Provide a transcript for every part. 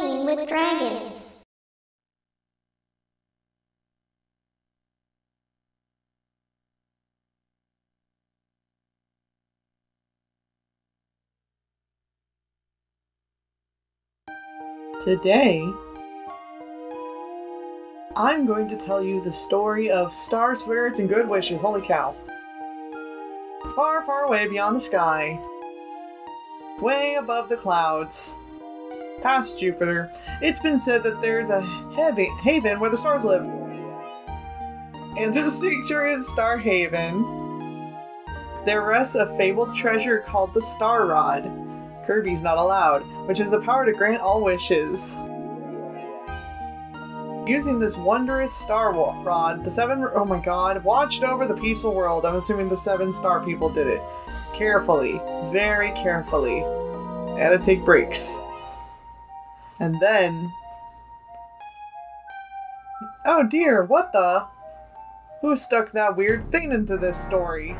with dragons. Today, I'm going to tell you the story of star spirits and good wishes. Holy cow. Far, far away beyond the sky, way above the clouds, past Jupiter, it's been said that there's a heavy haven where the stars live. In the secret Star Haven, there rests a fabled treasure called the Star Rod. Kirby's not allowed, which is the power to grant all wishes. Using this wondrous star rod, the seven oh my god, watched over the peaceful world. I'm assuming the seven star people did it. Carefully, very carefully. Had to take breaks. And then. Oh dear, what the? Who stuck that weird thing into this story?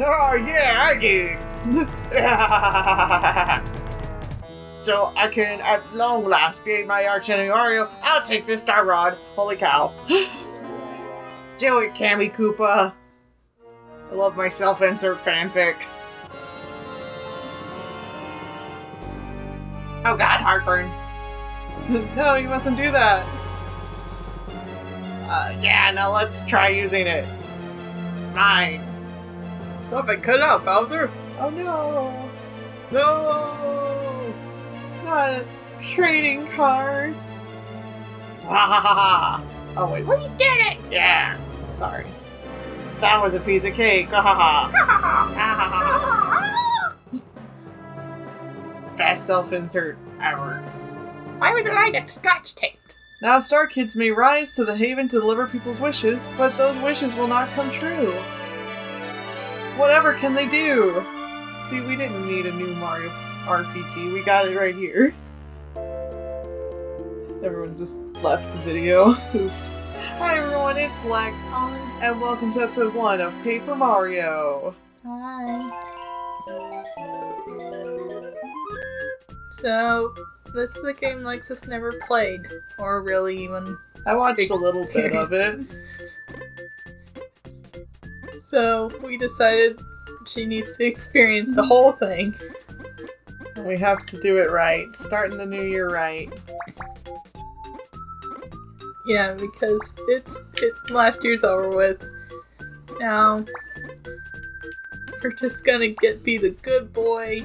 Oh yeah, I did! so I can at long last beat my arch enemy Mario. I'll take this star rod. Holy cow. Do it, Kammy Koopa. I love my self-insert fanfics. Oh god, heartburn. no, you mustn't do that. Uh, yeah, now let's try using it. Mine. Stop it, cut out, Bowser! Oh no! No! Not trading cards! Ha! Oh wait, We did it! yeah! Sorry. That was a piece of cake! Ha ha ha! Best self-insert ever. Why would I get scotch tape? Now, Star Kids may rise to the haven to deliver people's wishes, but those wishes will not come true. Whatever can they do? See, we didn't need a new Mario RPG. We got it right here. Everyone just left the video. Oops. Hi everyone, it's Lex, and welcome to episode 1 of Paper Mario. Hi. So, this is the game Lexus never played, or really even. I watched a little bit of it. So, we decided she needs to experience the whole thing. We have to do it right. Starting the new year right. Yeah, because it's it last year's over with. Now we're just gonna get be the good boy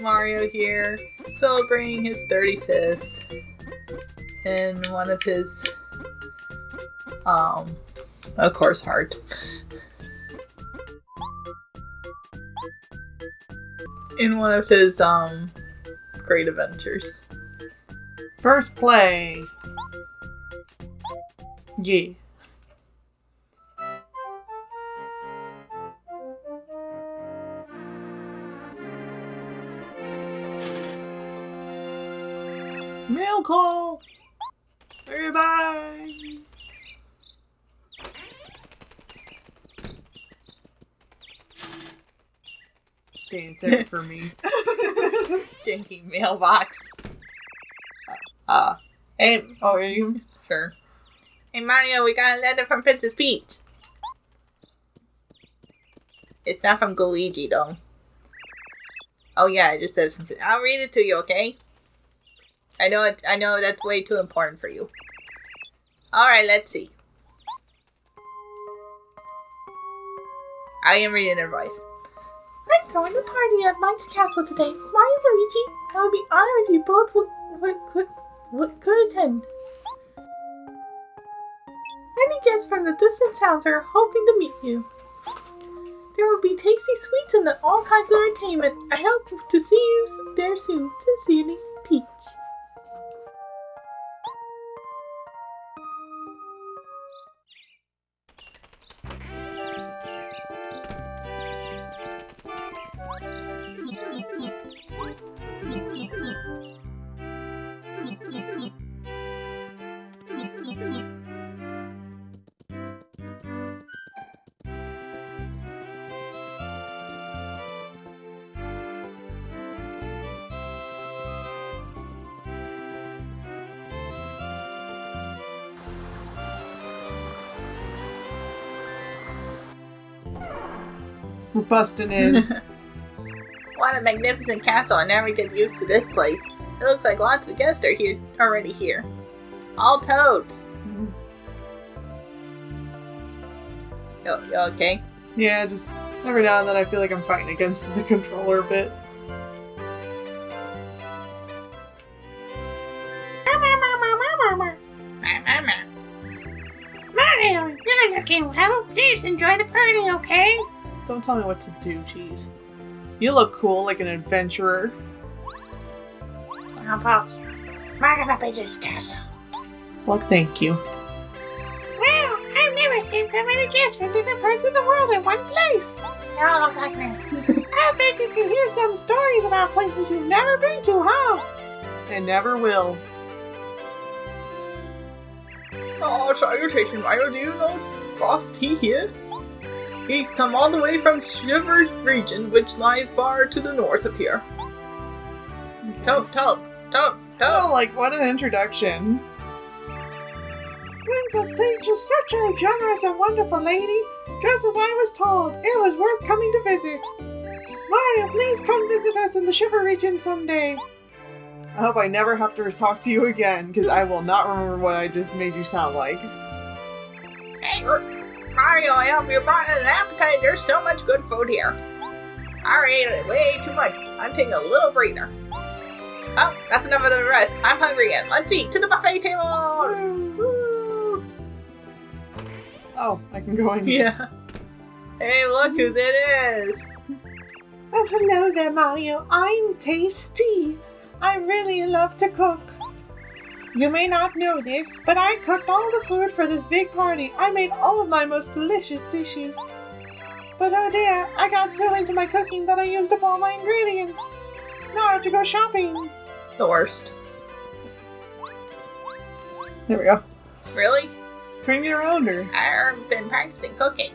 Mario here, celebrating his 35th in one of his um of course heart. In one of his um great adventures. First play. Yeah. Mail call. Bye bye. Dance it for me. Janky mailbox. Uh, hey, oh, are you? Sure. Hey Mario, we got a letter from Princess Peach. It's not from Luigi though. Oh yeah, it just says from. I'll read it to you, okay? I know it. I know that's way too important for you. All right, let's see. I am reading their voice. I'm throwing a party at Mike's castle today. Mario Luigi, I would be honored if you both would, would, could, would, could attend. Many guests from the distant towns are hoping to meet you. There will be tasty sweets and all kinds of entertainment. I hope to see you there soon. Sincerely, Peach. We're busting in. what a magnificent castle! I never get used to this place. It looks like lots of guests are here already here. All toads. Mm-hmm. Yo, you okay? yeah, just every now and then I feel like I'm fighting against the controller a bit. Mario, you're looking well. Please enjoy the party, okay? Don't tell me what to do, jeez. You look cool, like an adventurer. How about you? Mark up this castle. Well, thank you. Wow, I've never seen so many guests from different parts of the world in one place. They all look like me. I bet you can hear some stories about places you've never been to, huh? And never will. Oh, salutation, Mario. Do you know Frost Frosty here? He's come all the way from Shivers region, which lies far to the north of here. Toad, Toad, Toad, Oh, like, what an introduction. Princess Peach is such a generous and wonderful lady. Just as I was told, it was worth coming to visit. Mario, please come visit us in the Shiver region someday. I hope I never have to talk to you again, because I will not remember what I just made you sound like. Hey, R- Mario, I hope you brought an appetite. There's so much good food here. I ate way too much. I'm taking a little breather. Oh, that's enough of the rest. I'm hungry again. Let's eat to the buffet table. Woo. Oh, I can go in. Yeah. Hey, look who that is. Oh, hello there, Mario. I'm Tasty. I really love to cook. You may not know this, but I cooked all the food for this big party. I made all of my most delicious dishes. But oh dear, I got so into my cooking that I used up all my ingredients. Now I have to go shopping. The worst. There we go. Really? Bring your owner. I've been practicing cooking.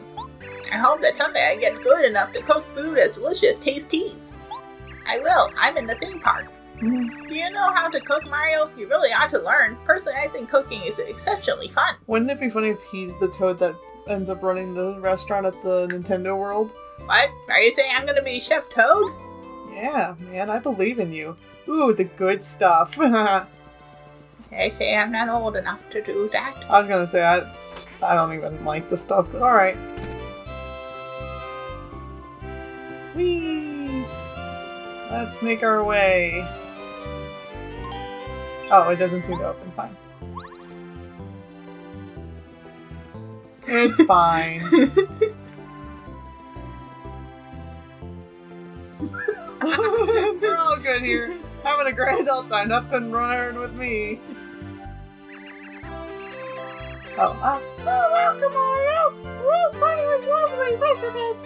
I hope that someday I get good enough to cook food as delicious as Tayce T.'s. I will. I'm in the theme park. Mm-hmm. Do you know how to cook, Mario? You really ought to learn. Personally, I think cooking is exceptionally fun. Wouldn't it be funny if he's the toad that ends up running the restaurant at the Nintendo World? What? Are you saying I'm gonna be Chef Toad? Yeah, man, I believe in you. Ooh, the good stuff. I say I'm not old enough to do that. I was gonna say I, I don't even like the stuff, but all right. Whee! Let's make our way. Oh, it doesn't seem to open. Fine. It's fine. We're all good here. Having a grand old time. Nothing wrong with me. Oh, uh, Oh, welcome, Mario. Rose party was lovely, wasn't it?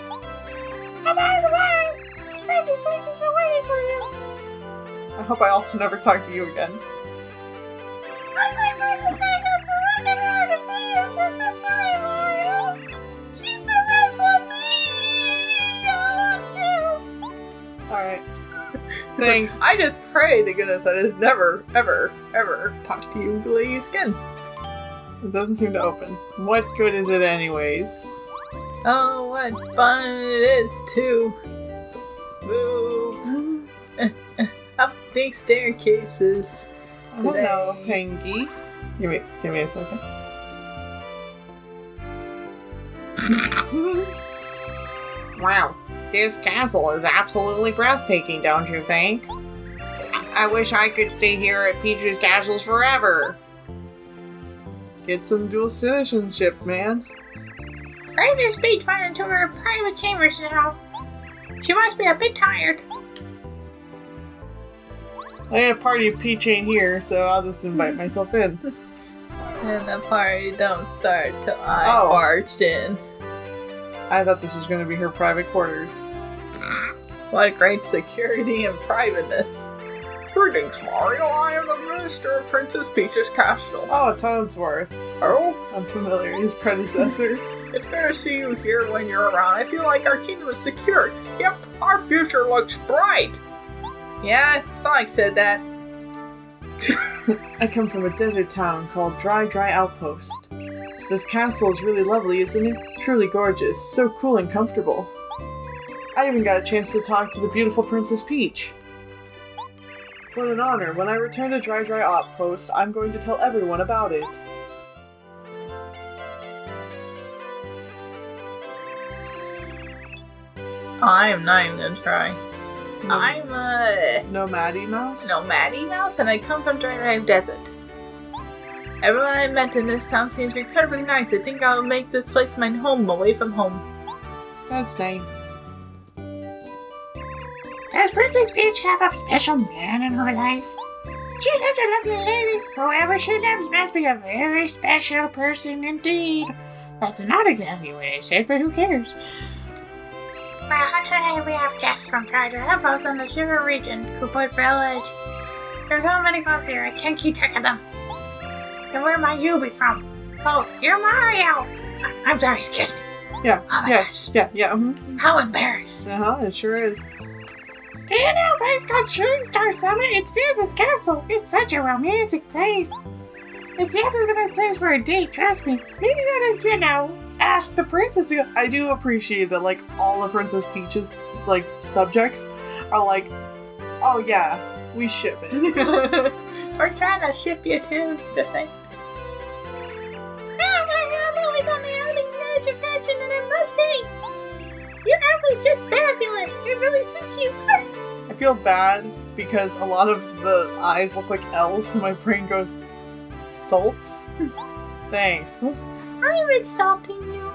And by the way, Peach has been waiting for you. I hope I also never talk to you again. Alright. Thanks. I just pray to goodness I just never, ever, ever talk to you ladies again. It doesn't seem to open. What good is it, anyways? Oh, what fun it is to move mm-hmm. up these staircases. Hello, Today. Pengy. Give me, give me a second. wow, this castle is absolutely breathtaking, don't you think? I wish I could stay here at Peach's Castles forever. Get some dual citizenship, man. Princess Peach went into her private chambers now. She must be a bit tired. I had a party of Peach ain't here, so I'll just invite myself in. And the party don't start till I Oh. barged in. I thought this was going to be her private quarters. What great security and privateness. Greetings, Mario. I am the Minister of Princess Peach's Castle. Oh, Toadsworth. Oh, I'm familiar, his predecessor. it's good to see you here when you're around. I feel like our kingdom is secure. Yep, our future looks bright. Yeah, Sonic said that. I come from a desert town called Dry Dry Outpost. This castle is really lovely, isn't it? Truly gorgeous, so cool and comfortable. I even got a chance to talk to the beautiful Princess Peach. What an honor. When I return to Dry Dry Outpost, I'm going to tell everyone about it. I'm not even gonna try. I'm a Nomadimouse? no Maddie Mouse, and I come from Dry Drive Desert. Everyone I met in this town seems incredibly nice. I think I'll make this place my home away from home. That's nice. Does Princess Peach have a special man in her life? She's such a lovely lady. Whoever she loves must be a very special person indeed. That's not exactly what I said, but who cares? Well, today we have guests from Treasure Hippos in the Sugar region, Coopwood Village. There's so many folks here, I can't keep track of them. And where might you be from? Oh, you're Mario! I- I'm sorry, excuse me. Yeah, Oh my yeah, gosh. yeah, yeah. mhm. How embarrassed. Uh huh, it sure is. Do you know a place called Shooting Star Summit? It's near this castle. It's such a romantic place. It's definitely the best place for a date, trust me. Maybe you gotta, you know, ask The princess, I do appreciate that, like, all of Princess Peach's, like, subjects are like, oh yeah, we ship it. We're trying to ship you too. Just saying. Oh my god, I'm always on the outing edge of fashion, and I must say, your outfit's just fabulous. It really suits you. I feel bad because a lot of the eyes look like L's, so my brain goes, salts? Thanks. I'm insulting you.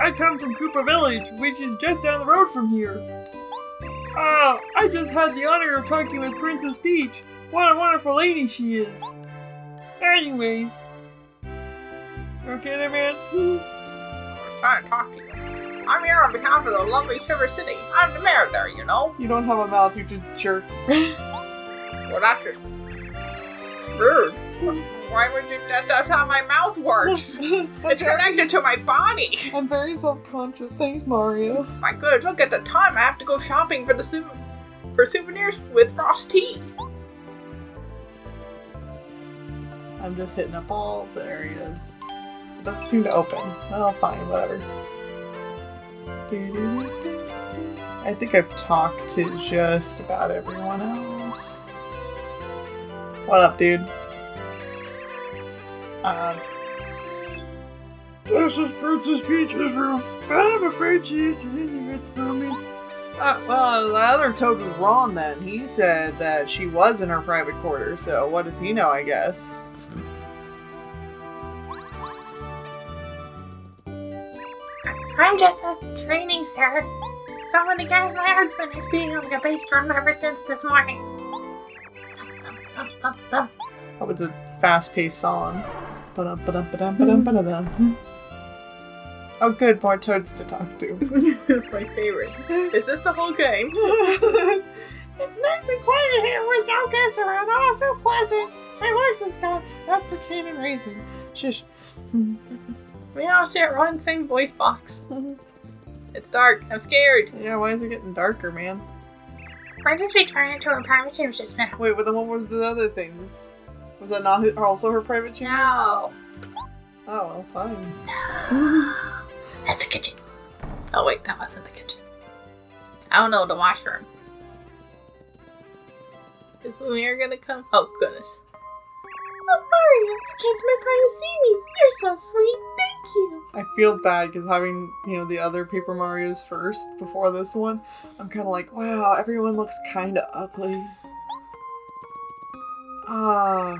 I come from Koopa Village, which is just down the road from here. Ah, I just had the honor of talking with Princess Peach. What a wonderful lady she is. Anyways. Okay there, man? I was trying to talk to you. I'm here on behalf of the lovely Sugar City. I'm the mayor there, you know. You don't have a mouth, you just jerk. Well, that's just rude. Why would you? That, that's how my mouth works. It's connected to my body. I'm very self-conscious. Thanks, Mario. My goodness, look at the time. I have to go shopping for the sou- for souvenirs with Frost tea. I'm just hitting up all the areas. It doesn't seem to open. Oh, fine, whatever. I think I've talked to just about everyone else. What up, dude? Um, This is Princess Peach's room, but I'm afraid she isn't in here the moment. uh, well, the other toad was wrong then. He said that she was in her private quarters, so what does he know, I guess? I'm just a trainee, sir. So many guys my heart's been being on the bass drum ever since this morning. That was a fast-paced song. Ba-dum. Oh, good, more toads to talk to. my favorite. Is this the whole game? It's nice and quiet here with no guests around. Oh, so pleasant. My voice is gone. That's the cane and raisin. Shush. We all share one same voice box. It's dark. I'm scared. Yeah, why is it getting darker, man? Just returning to our private chambers just now. Wait, but then what was the other things? Was that not also her private chamber? No. Oh, well, fine. That's the kitchen. Oh wait, that wasn't the kitchen. I don't know the washroom. Is we are gonna come? Oh goodness. Oh, Mario, you came to my party to see me. You're so sweet. I feel bad because having, you know, the other Paper Marios first before this one, I'm kind of like, wow, everyone looks kind of ugly. Ah.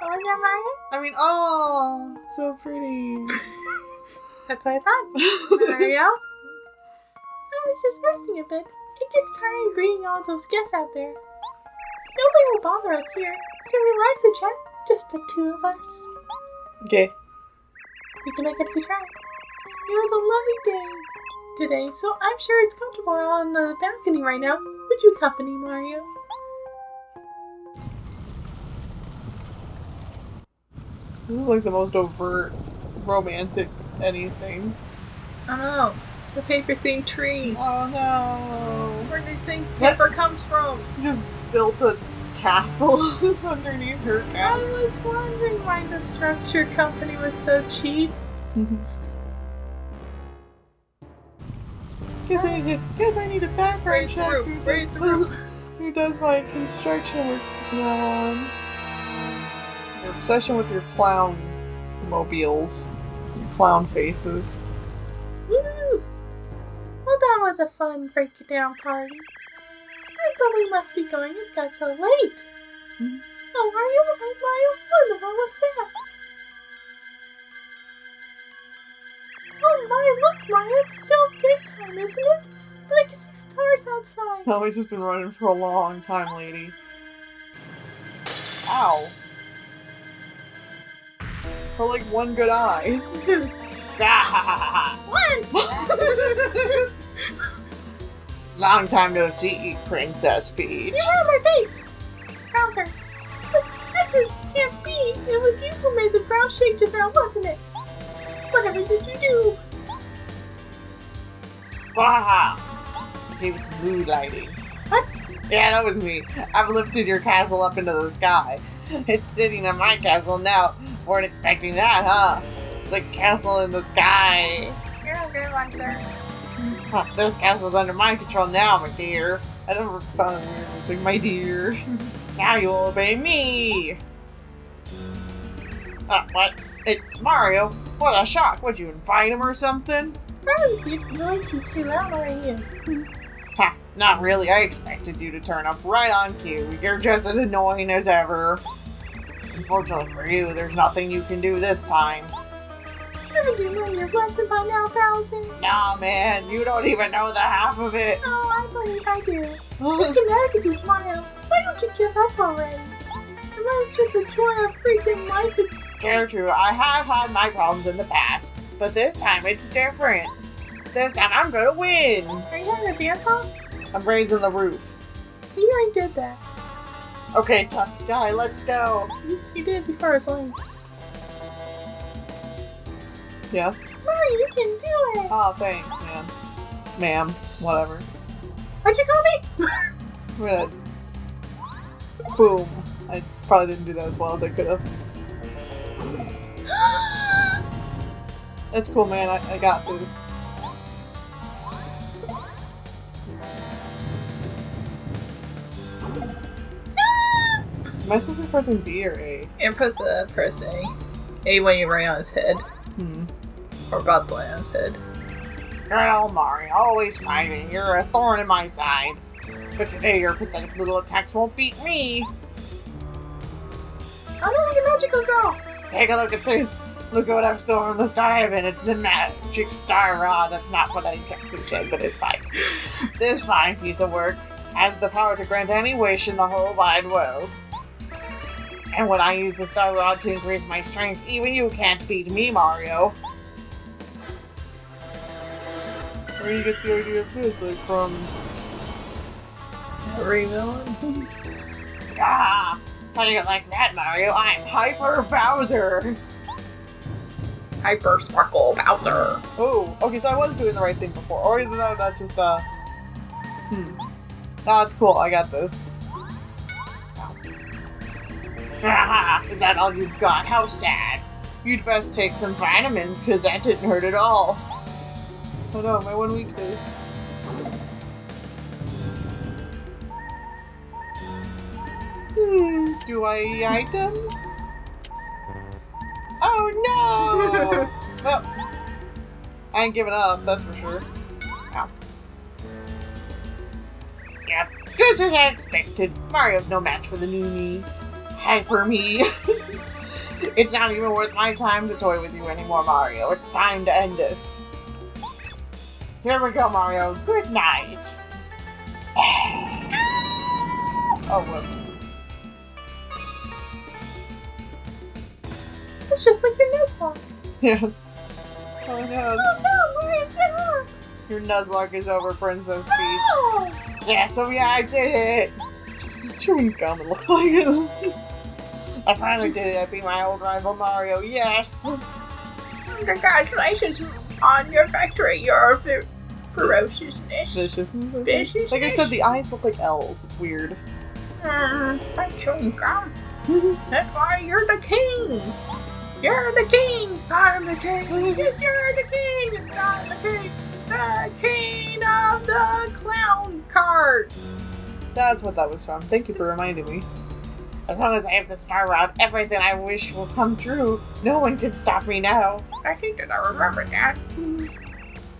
What was that, Mario? I mean, oh, so pretty. That's what I thought. Mario? I was just resting a bit. It gets tiring greeting all those guests out there. Nobody will bother us here, so relax and chat. Just the two of us. okay. We can make it if we try. It was a lovely day today, so I'm sure it's comfortable out on the balcony right now. Would you accompany Mario? This is like the most overt romantic anything. I don't know. The paper themed trees. Oh no. Where do you think What? paper comes from? Just built a castle underneath her castle. I was wondering why the structure company was so cheap. Guess I need to, guess I need a background Raise check. roof, Who does the Who does my construction work on? Your obsession with your clown mobiles. Your clown faces. Woo! Well, that was a fun break it down party. Thought we must be going. It got so late. Hmm. Oh, are you alright, Mario? Wonderful. What's that? Oh my, look, Mario. It's still daytime, isn't it? But I can see stars outside. Oh, we've just been running for a long time, lady. Ow. For like one good eye. One! long time no see, Princess Peach. You're on my face! Bowser. But this is, can't be. It was you who made the ground shape to now, wasn't it? Whatever did you do? Wow. He was mood lighting. What? Yeah, that was me. I've lifted your castle up into the sky. It's sitting in my castle now. Weren't expecting that, huh? The castle in the sky. You're a good one, sir. This castle's under my control now, my dear. I never thought of it. It's like, my dear. now you will obey me. Uh, what? It's Mario. What a shock. Would you invite him or something? Probably be noisy too. I don't know where he is. Ha, not really. I expected you to turn up right on cue. You're just as annoying as ever. Unfortunately for you, there's nothing you can do this time. Haven't you learned your lesson by now, Bowser? Nah, man, you don't even know the half of it. Oh, I believe I do. Look at attitude, Mario. Why don't you give up already? And let us just enjoy our freaking life true. I have had my problems in the past, but this time it's different. This time I'm gonna win. Are you having a dance off? I'm raising the roof. You already did that. Okay, tough guy, let's go. You, you did it before I was late. Yes. Mario, you can do it! Oh, thanks, man. Ma'am, whatever. What'd you call me? I'm gonna. Boom. I probably didn't do that as well as I could have. That's cool, man. I, I got this. Am I supposed to be pressing B or A? and press a press A. A when you right on his head. Or about to land on his head. Girl, Mario, always fighting. You're a thorn in my side. But today your pathetic little attacks won't beat me. I'm like a magical girl! Take a look at this. Look at what I've stolen from the Star Heaven. It's the magic star rod. That's not what I exactly said, but it's fine. This fine piece of work has the power to grant any wish in the whole wide world. And when I use the star rod to increase my strength, even you can't beat me, Mario. Where do you get the idea of this? Like from Every villain. Ah, how do you like that, Mario? I'm Hyper Bowser. Hyper Sparkle Bowser. Oh, okay, so I was doing the right thing before. Or either that, that's just, uh... Hmm. Oh, it's cool, I got this. Ah, is that all you've got? How sad. You'd best take some vitamins, because that didn't hurt at all. Oh no, my one weakness. Hmm, do I item? Oh no! well, I ain't giving up, that's for sure. Ow. Yep, this is expected. Mario's no match for the new me. Hyper me. it's not even worth my time to toy with you anymore, Mario. It's time to end this. Here we go, Mario. Good night. oh, whoops. It's just like your Nuzlocke. Yeah. Oh no. Oh no, Mario, get up! Your Nuzlocke is over, Princess Peach. No! Yeah, so yeah, I did it. She's chewing gum, it looks like. It. I finally did it. I beat my old rival Mario. Yes. Oh, Congratulations on your factory, your fer- ferociousness. Vicious. Vicious. Like I said, the eyes look like L's. It's weird. Mm, like chewing gum. That's why you're the king. You're the king! I'm the king! Yes, you're the king! I'm the king! The king of the clown cart! That's what that was from. Thank you for reminding me. As long as I have the star route, everything I wish will come true. No one can stop me now. I think that I remember that.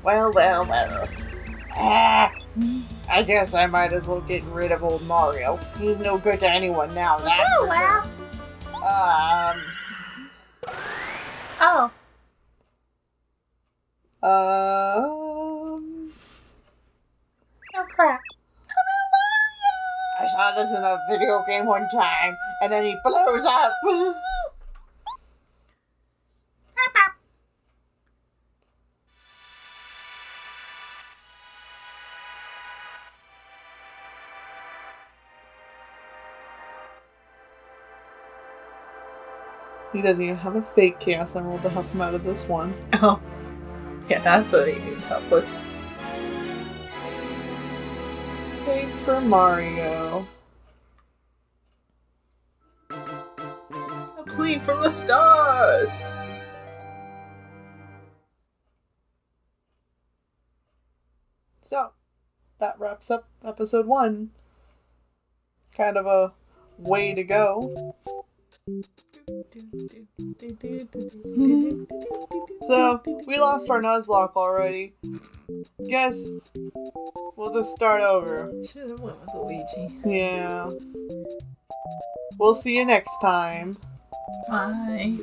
Well, well, well. Ah, I guess I might as well get rid of old Mario. He's no good to anyone now, that's Oh, for sure. Um, Oh, Um. oh crap. I saw this in a video game one time, and then he blows up. He doesn't even have a fake Chaos Emerald to help him out of this one. Oh. Yeah, that's what he needs help with. Paper Mario. A plea from the stars! So, that wraps up episode one. Kind of a way to go. So, we lost our Nuzlocke already. Guess we'll just start over. Should have went with Luigi. Yeah. We'll see you next time. Bye.